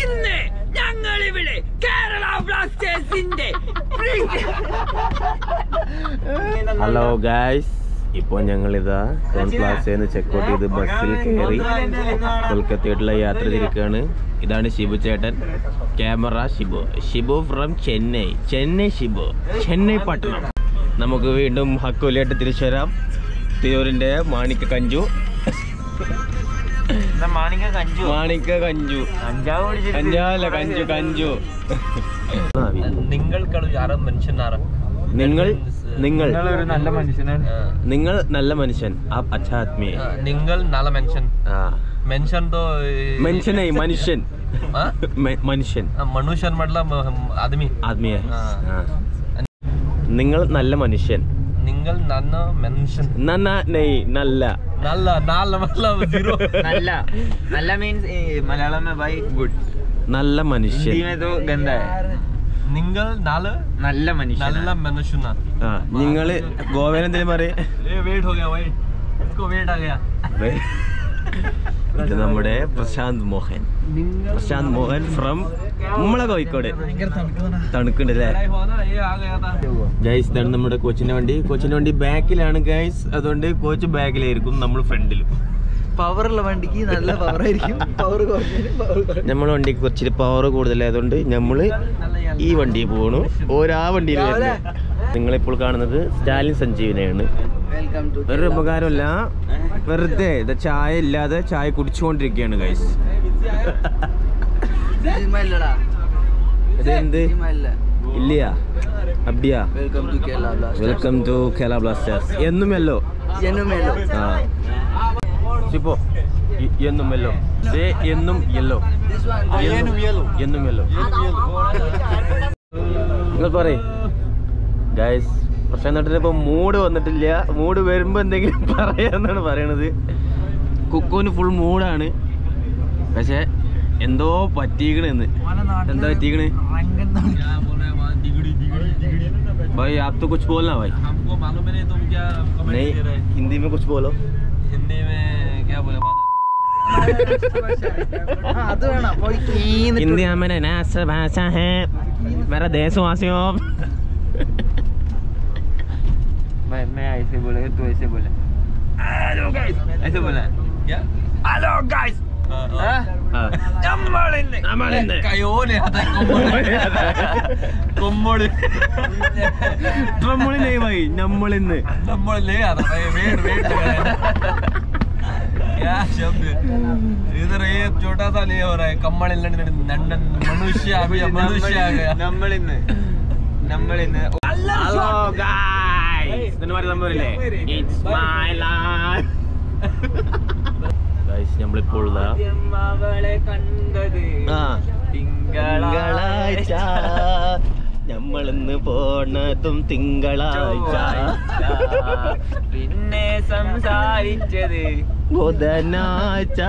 ഇന്ന് ഞങ്ങൾ ഇവിടെ കേരള ബ്ലാസ്റ്റേഴ്സിന്റെ ഹലോ ഗായ്സ് ഇപ്പോൾ ഞങ്ങളിതാ ടൗൺ പ്ലാസയിൽ നിന്ന് ചെക്കൗട്ട് ചെയ്ത് ബസ്സിൽ കയറി കൊൽക്കത്തയോട്ടുള്ള യാത്ര തിരിക്കുകയാണ് ഇതാണ് ഷിബു ചേട്ടൻ. ക്യാമറ ഷിബു. ഷിബു ഫ്രം ചെന്നൈ. ചെന്നൈ ഷിബു. ചെന്നൈ പട്ടണം. നമുക്ക് വീണ്ടും ഹക്കോലിയായിട്ട് തിരിച്ചു വരാം തിരൂരിന്റെ മാണിക്ക കഞ്ചു. മാണിക്ക കഞ്ചു മാണിക്ക കഞ്ചു കഞ്ചാവ് കഞ്ചാവല്ല കഞ്ചു കഞ്ചു നിങ്ങൾക്കുള്ള ആറ് മനുഷ്യനാറ് നിങ്ങൾ നിങ്ങൾ ഒരു നല്ല മനുഷ്യനാണ് നിങ്ങൾ നല്ല മനുഷ്യൻ ആ അച്ഛാ ആത്മീയ നിങ്ങൾ നല്ല മനുഷ്യൻ ആ മെൻഷൻ तो മനുഷ്യനായി മനുഷ്യൻ हाँ? മ- മനുഷ്യൻ मनुष्य मतलब आदमी ആത്മീയ ആ. ആ. നിങ്ങൾ നല്ല മനുഷ്യൻ നിങ്ങൾ നന്ന മനുഷ്യൻ നന്ന നെയ് നല്ല നല്ല നാല് मतलब जीरो നല്ല നല്ല മീൻസ് മലയാളം में भाई गुड നല്ല മനുഷ്യൻ हिंदी में तो गंदा है നിങ്ങൾ നാല് നല്ല മനുഷ്യൻ നല്ല മനുഷ്യനാ ആ നിങ്ങള് ഗോവയിൽ എന്തെങ്കിലും പറയേ ए वेट हो गया वेट इसको वेट आ गया ഇത് നമ്മുടെ പ്രശാന്ത് മോഹൻ പ്രശാന്ത് മോഹൻ ഫ്രം നമ്മളെ കോഴിക്കോട്. തണുക്കുണ്ട് അല്ലേ ഗൈസ് ഇതാണ് നമ്മുടെ കോച്ചിന്റെ വണ്ടി. കോച്ചിന്റെ വണ്ടി ബാക്കിലാണ് ഗൈസ് അതുകൊണ്ട് കോച്ച് ബാക്കിലായിരിക്കും നമ്മൾ ഫ്രണ്ടിലും. പവറുള്ള വണ്ടിക്ക് നല്ല പവർ ആയിരിക്കും. പവർ വണ്ടിക്ക് കുറച്ച് പവർ കൂടുതലായതുകൊണ്ട് നമ്മൾ ഈ വണ്ടിയിൽ പോകണു ഓരാ വണ്ടിയിൽ നിങ്ങളിപ്പോൾ കാണുന്നത് സ്റ്റാലിൻ സഞ്ജീവനെയാണ്. വേറൊരു ഉപകാരമല്ല. വെറുതെ ചായ ഇല്ലാതെ ചായ കുടിച്ചുകൊണ്ടിരിക്കുകയാണ് ഗൈസ് ബ്ലാസ്റ്റേഴ്സ് എന്നുമല്ലോ. ജനുമേലോ ആ. ഇപ്പോ ഇ- എന്നും യെല്ലോ ദേ എന്നും യെല്ലോ. എന്നും വൺ എന്നും യെല്ലോ നിങ്ങൾ പറയ്. ഗൈസ് പക്ഷെ എന്നിട്ട് ഇപ്പൊ മൂഡ് വന്നിട്ടില്ല. മൂഡ് വരുമ്പോ എന്തെങ്കിലും പറയാന്നാണ് പറയണത്. കുക്കോന് ഫുൾ മൂഡാണ് പക്ഷെ എന്തോ പറ്റിക്കണെന്ന് എന്താ പറ്റിക്കണ് क्या बोल रहे हैं वहाँ दिगड़ी दिगड़ी दिगड़ी भाई आप तो कुछ बोलना भाई हमको मालूम ही नहीं तुम क्या कमेंट नहीं दे रहे हैं हिंदी में कुछ बोलो हिंदी में क्या बोले അത് വേണം പൊളിക്കീന്ന് हिंदी हमारे राष्ट्र भाषा है मेरा देशवासियों मैं मैं ऐसे बोलेगा तू ऐसे बोला हेलो गाइस ऐसे बोला क्या हेलो गाइस നമ്മളിന്നായി നമ്മളിന്ന്. നമ്മളില്ലേ? ಇದರ ಚೋಟಾ ಸಾಲಿ ಅವರ ಕಮ್ಮಳಿಲ್ಲ ನನ್ನ ಮನುಷ್ಯ ಮನುಷ್ಯ നമ്മളിന്ന് നമ്മളിന്ന് ഹലോ ഗായ്സ് എന്ന് പറയുന്ന സംഭവമില്ലേ ഇറ്റ്സ് മൈ ലൈഫ് ഗായ്സ് നമ്മളിപ്പോൾ തിങ്കളാഴ്ച. നമ്മളിന്ന് പോണതും തിങ്കളാഴ്ച. പിന്നെ സംസാരിച്ചത് ബുധനാഴ്ച.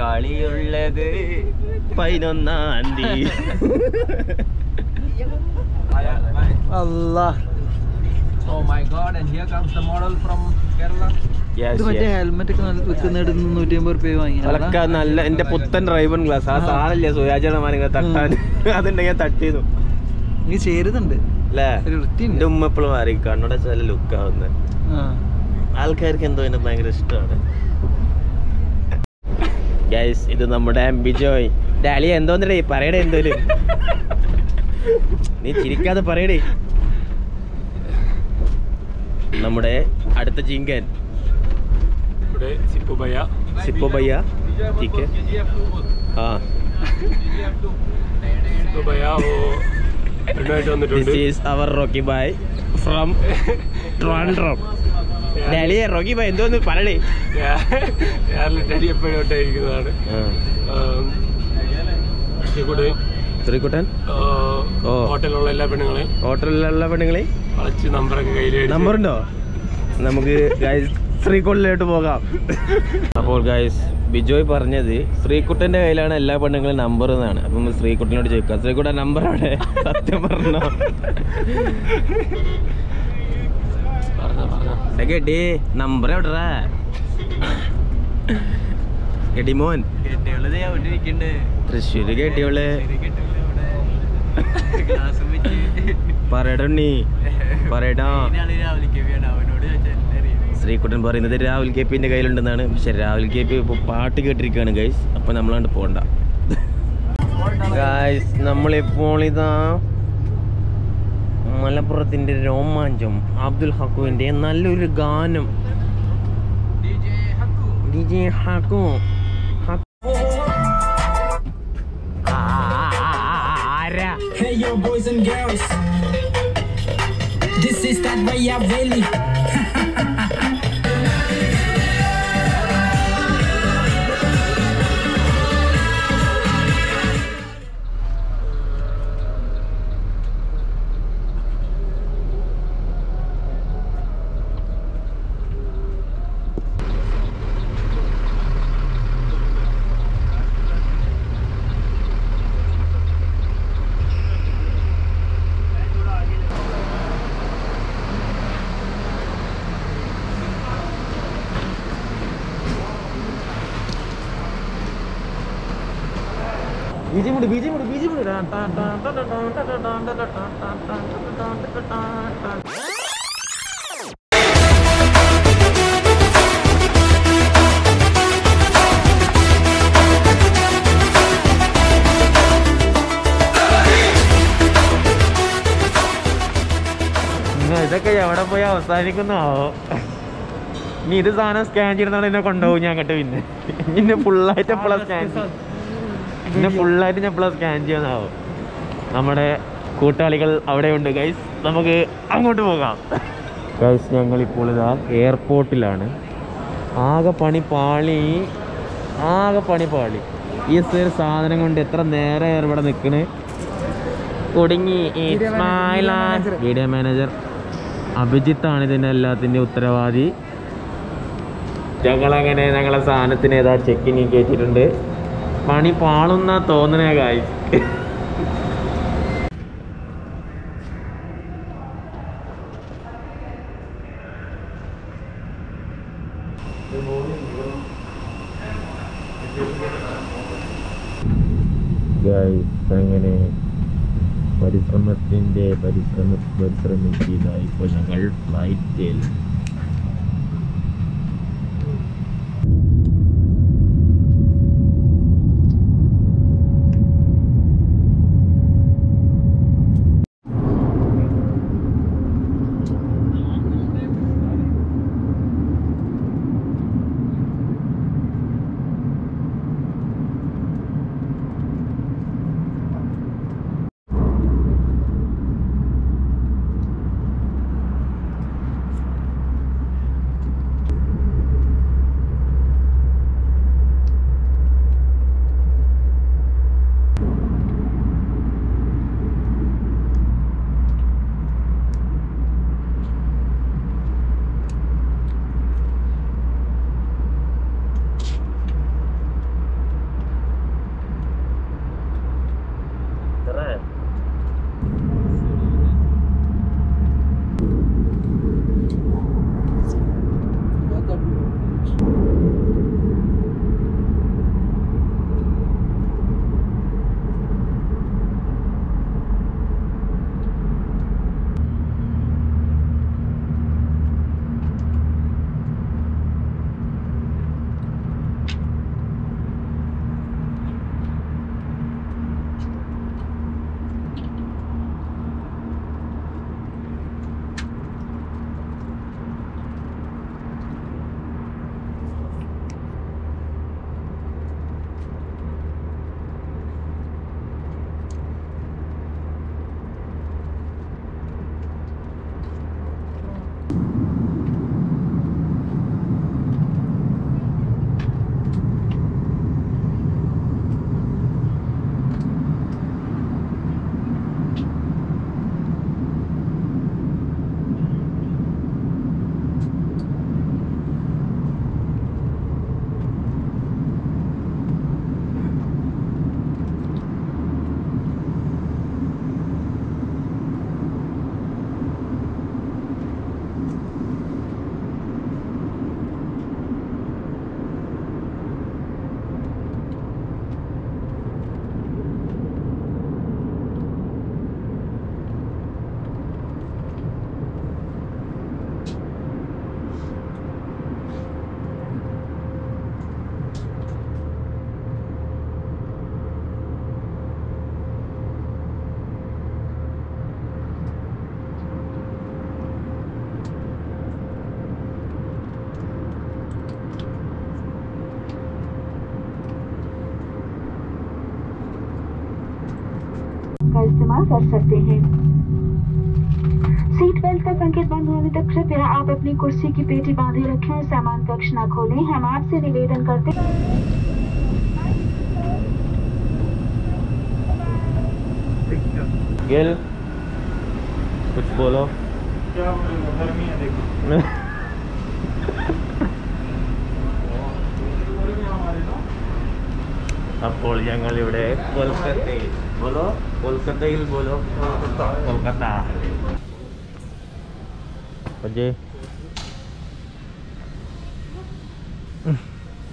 കളിയുള്ളത് പതിനൊന്നാം തീയതി. അല്ല. Oh my god and here comes the model from Kerala. നല്ല എന്റെ പുത്തൻ ഡ്രൈവൻ ഗ്ലാസ് ആ സാധനല്ലേ സുരാജണമാനിങ്ങനെ തട്ടാൻ. അതുണ്ടെങ്കിൽ തട്ടിയതും നീ ചേരുന്നുണ്ട്. അല്ലേ? എന്റെ ഉമ്മ എപ്പോഴും മാറി കണ്ണോടെ ചില ലുക്ക് ആവുന്നത് ആ. ആൾക്കാർക്ക് എന്തോ എന്നെ ഭയങ്കര ഇഷ്ടമാണ്. ഗൈസ് ഇത് നമ്മുടെ ബിജോയ് ഡാലി എന്തോന്നടേ? പറയടേ എന്തോലും. നീ ചിരിക്കാതെ പറയടേ. നമ്മുടെ അടുത്ത ചിങ്കൻ ഇവിടെ സിപ്പു ഭയ്യ സിപ്പോ ഭയ്യ ठीक है हाँ സിപ്പു ഭയ്യ ഓ രണ്ടായിട്ട് വന്നിട്ടുണ്ട് this is our Rocky bye from Trivandrum ഡാലിയെ Rocky bye എന്തോന്ന് പറയടേ ഞാൻ ഡൽഹി എപ്പോഴോട്ടായിരിക്കുന്നതാണ് കൂടെ ശ്രീകുട്ടൻ ഓ. ഹോട്ടലിലുള്ള എല്ലാ പെണ്ണുങ്ങളെയും ഹോട്ടലിലുള്ള പെണ്ണുങ്ങളെ വളച്ച് നമ്പറൊക്കെ കയ്യിൽ നമ്പറുണ്ടോ നമുക്ക് ഗൈസ് ശ്രീകുട്ടനിലോട്ട് പോകാം. അപ്പോൾ ഗൈസ് ബിജോയ് പറഞ്ഞത് ശ്രീകുട്ടന്റെ കയ്യിലാണ് എല്ലാ പെണ്ണുങ്ങളും നമ്പർ എന്നാണ്. അപ്പം ശ്രീകുട്ടനോട് ചോദിക്കാം. ശ്രീകുട്ടൻ നമ്പർ അവിടെ സത്യം പറഞ്ഞോ? കേട്ടി നമ്പർ എവിടെടാ? എടിമോൻ തൃശ്ശൂര് കേട്ടിയോളെ. പറയടണ്ണി പറയടാ ശ്രീകുട്ടൻ പറയുന്നത് രാഹുൽ കെ പിന്റെ കയ്യിലുണ്ടെന്നാണ്. പക്ഷെ രാഹുൽ കെ പി ഇപ്പോൾ പാട്ട് കേട്ടിരിക്കുകയാണ് ഗൈസ് അപ്പൊ നമ്മളാണ്ട് പോണ്ട. ഗൈസ് നമ്മളിപ്പോൾ ഇതാ മലപ്പുറത്തിന്റെ രോമാഞ്ചം അബ്ദുൽ ഹക്കുവിന്റെ നല്ലൊരു ഗാനം. ഡി ജെ ഹക്കു. ആരാ? Hey yo, boys and girls. This is that way I really. ബീജിമുട് ബീജിമുട് ബീജിമുട് ഇതൊക്കെ എവിടെ പോയി അവസാനിക്കുന്നോ നീ ഇത് സാധനം സ്കാൻ ചെയ്യണമെന്നാണ് എന്നെ കൊണ്ടുപോകും ഞാൻ കേട്ടോ പിന്നെ ഇന്നെ ഫുള്ളായിട്ട് എപ്പോഴാണ് സ്കാൻ പിന്നെ ഫുള്ളായിട്ട് ഞാൻ എപ്പോഴാണ് സ്കാൻ ചെയ്യുന്നതാവും. നമ്മുടെ കൂട്ടാളികൾ അവിടെയുണ്ട് ഗൈസ് നമുക്ക് അങ്ങോട്ട് പോകാം. ഗൈസ് ഞങ്ങളിപ്പോൾ ഇതാ എയർപോർട്ടിലാണ് ആകെ പണി പാളി ആകെ പണി പാളി. ഈ ഒരു സാധനം കൊണ്ട് എത്ര നേരെ ഇവിടെ നിൽക്കണ് കുടുങ്ങി വീഡിയോ മാനേജർ അഭിജിത്താണ് ഇതിന്റെ എല്ലാത്തിന്റെ ഉത്തരവാദി. ഞങ്ങളങ്ങനെ ഞങ്ങളെ സാധനത്തിന് ഏതാ ചെക്കിങ് കയറ്റിയിട്ടുണ്ട് പണി പാളുന്ന തോന്നണേ കായ് അങ്ങനെ പരിശ്രമത്തിന്റെ പരിശ്രമ പരിശ്രമിച്ചതായി ഇപ്പോൾ ഞങ്ങൾ ഫ്ലൈറ്റിൽ इस्तेमाल कर सकते हैं सीट बेल्ट का संकेत बंद होने तक कृपया आप अपनी कुर्सी की पेटी बांधे रखें और सामान कक्ष न खोलें हम आपसे निवेदन करते गिल कुछ बोलो അപ്പോൾ ഞങ്ങൾ ഇവിടെ കൊൽക്കത്തയിൽ ബോലോ കൊൽക്കത്തയിൽ ബോലോ കൊൽക്കത്ത അജയ്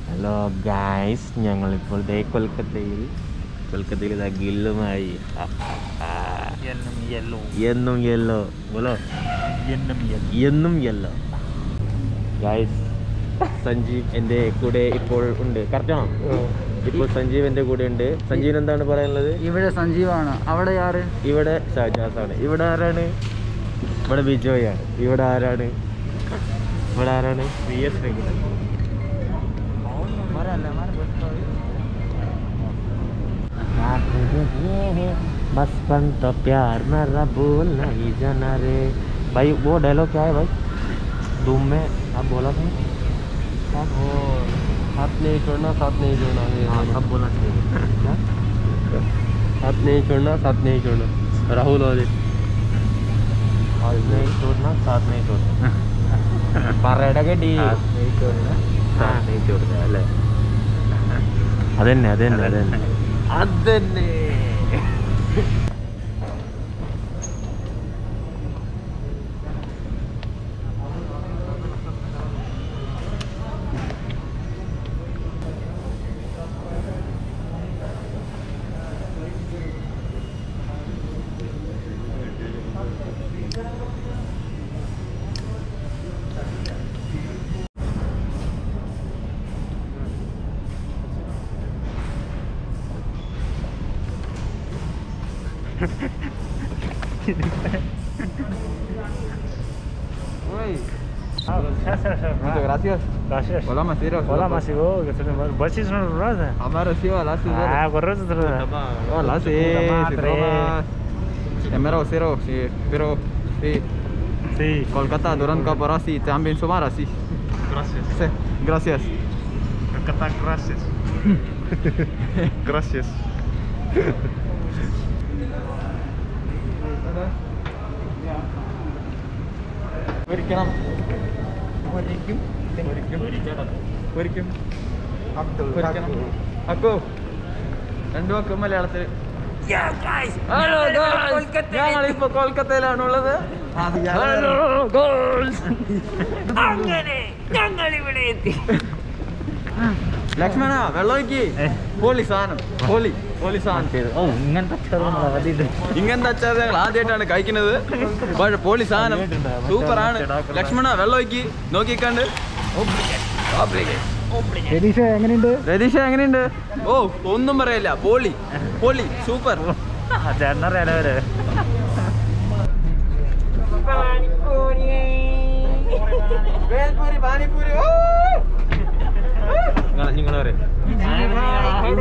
ഹലോ ഗായ്സ് ഞങ്ങളിപ്പോൾ ദേ കൊൽക്കത്തയിൽ കൊൽക്കത്തയിൽ ഇതാ ഗില്ലുമായി. എന്നും യെല്ലോ ബോലോ എന്നും യെല്ലോ ഗായ്സ് സഞ്ജീവ് എന്റെ കൂടെ ഇപ്പോൾ ഉണ്ട്. കറക്റ്റാണോ ഇപ്പോൾ സഞ്ജീവ് എൻ്റെ കൂടെ ഉണ്ട് സഞ്ജീവിന് എന്താണ് പറയാനുള്ളത് ഇവിടെ സഞ്ജീവാണ് അവിടെ ആര് ഇവിടെ ഷാജാസ് ആണ് ഇവിടെ ആരാണ് ഇവിടെ ബിജോയാണ് ഇവിടെ ആരാണ് ഇവിടെ ആരാണ് വി എസ് രഘുനൻ बचपन तो प्यार मेरा भूल नहीं जाना रे भाई वो डायलॉग क्या है भाई धूम में आप बोला था हाथ नहीं छोड़ना साथ नहीं छोड़ना ये हाँ सब बोलना चाहिए क्या हाथ नहीं छोड़ना साथ नहीं छोड़ना राहुल वाले हाथ नहीं छोड़ना साथ नहीं छोड़ना പറയട കേട്ടി साथ नहीं छोड़ना साथ नहीं छोड़ना അല്ലേ അതന്നെ അതന്നെ അതന്നെ അതന്നെ Muchas gracias. Gracias. Hola, Masiro. Hola, Masiro. ¿Vas a ir Rosa? Amar, sí, hola. Ah, correcto. Hola, sí. Sí. Pero, sí. Sí. Duran También Sumara, sí. Gracias. Gracias. Gracias. gracias. ഒരിക്കണം. ഒരിക്കും. ഒരിക്കും. ഒരിക്കും. ഒരിക്കണം. അക്കോ രണ്ടു വാക്കും മലയാളത്തിൽ ഹലോ ഞങ്ങളിപ്പോ കൊൽക്കത്തയിലാണുള്ളത്. അങ്ങനെ ഞങ്ങൾ ഇവിടെ എത്തി. ലക്ഷ്മണ വെള്ളമൊക്കെ poly സാധനം. പോളി പോളി സാധനം. ഇങ്ങനത്തെ അച്ചാർ ഞങ്ങൾ ആദ്യമായിട്ടാണ് കഴിക്കുന്നത്. പക്ഷേ പോളി സാധനം സൂപ്പറാണ്. ലക്ഷ്മണ വെള്ളമൊഴിക്ക്. നോക്കിക്കണ്ട്. എങ്ങനെയുണ്ട്? രതീഷ എങ്ങനെയുണ്ട്? ഓ ഒന്നും പറയല്ല. പോളി പോളി സൂപ്പർ. ചേട്ടനറിയാലോ പാനിപ്പൂരി. പാനിപ്പൂരി. നിങ്ങൾ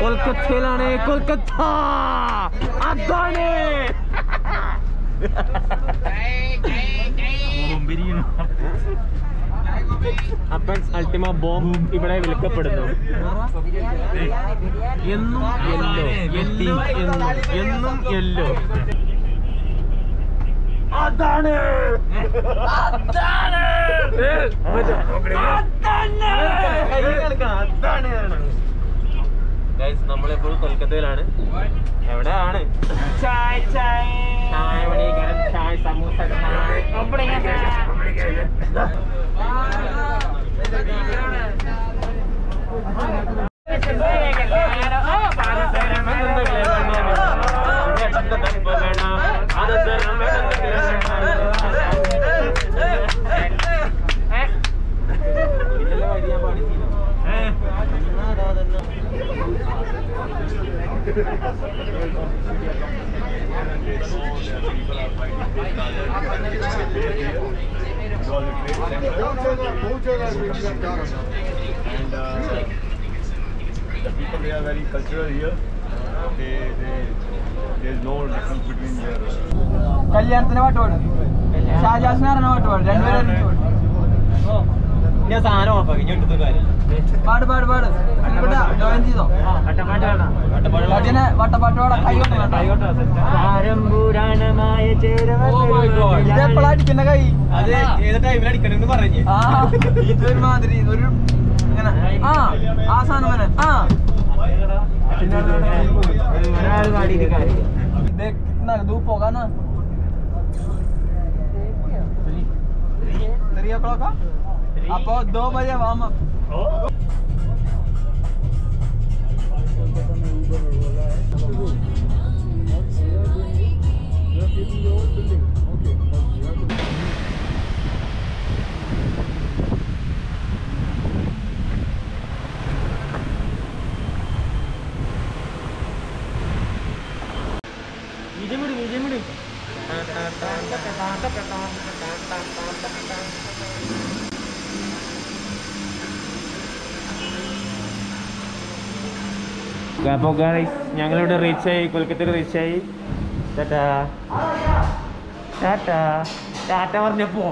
കൊൽക്കത്തയിലാണ് കൊൽക്കത്ത. അതാണ്. അപ്പൻസ് അൾട്ടിമ ബോംബ് ഇവിടെ വിൽക്കപ്പെടുന്നു. എന്നും യെല്ലോ എന്നും യെല്ലോ അതാണ്. അതാണ്. ഗൈസ് നമ്മളിപ്പോൾ കൊൽക്കത്തയിലാണ്. എവിടെയാണ്? ചായ് ചായ്. ചായ garam Chai samosa Chai. And uh, the people they are very cultural here. They, they, there's no difference between their. കല്യാണത്തിന് പാട്ട് പാടും ഷാജാസിനാറാണ് പാട്ട് പാടും രണ്ടുപേരും പാട് പാട് പാട് ഇവിടെ ജോയിൻ ചെയ്തോ ഭജന വട്ടപ്പാട്ട് പാടാ കൈ കൊട്ടണം ഇതെപ്പോഴാ അടിക്കുന്ന കൈ അത് ഏത് ടൈമിൽ അടിക്കണമെന്ന് പറഞ്ഞു ആ ഇതൊരു മാതിരി ഒരു ഇങ്ങനെ ആ ആ സാധനം വരെ ആ देख कितना धूप होगा ना थ्री ओ क्लॉक आप दो बजे वार्म अप पता नहीं ऊबर और ओला है അപ്പോൾ ഗൈസ് ഞങ്ങളിവിടെ റീച്ചായി കൊൽക്കത്തയിൽ റീച്ചായി ടാറ്റാ. ടാറ്റാ. ടാറ്റ പറഞ്ഞപ്പോ.